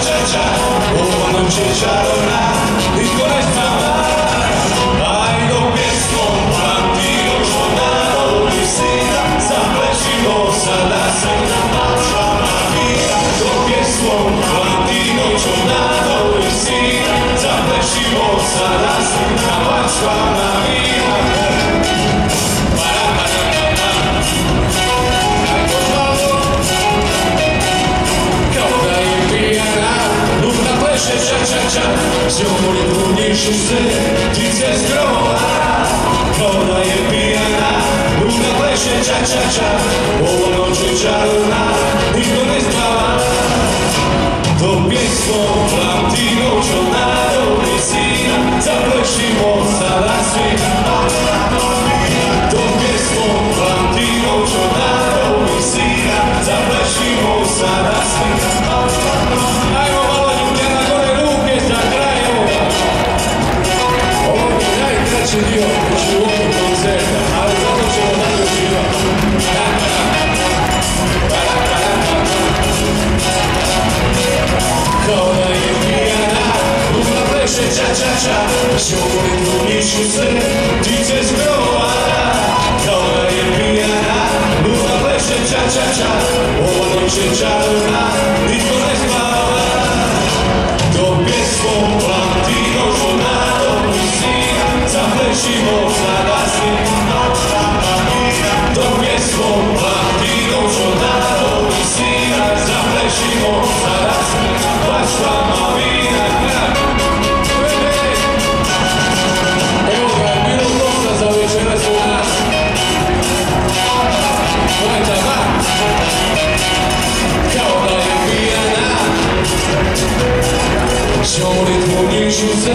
cha cha cha, oh, why don't cha, Ciągle trudniejszy syn dzisiaj zdrowa Ona je pijana Już na cha cha cha, cia Ona noczy czarna nie zdała To pies Cha-cha-cha, oh, don't you cha-cha molitvu je